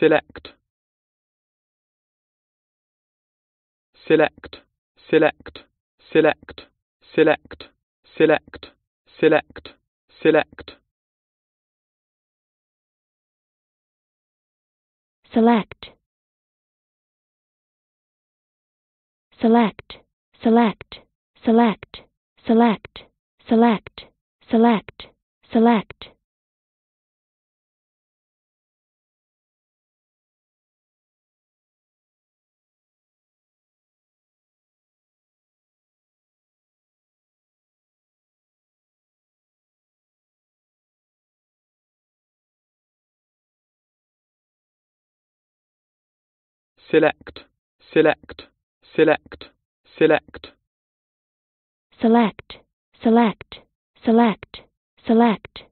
select select select select select select select select select select select select select select select select select select. Select. Select. Select. Select. Select. Select